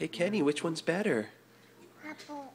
Hey, Kenny, which one's better? Apple.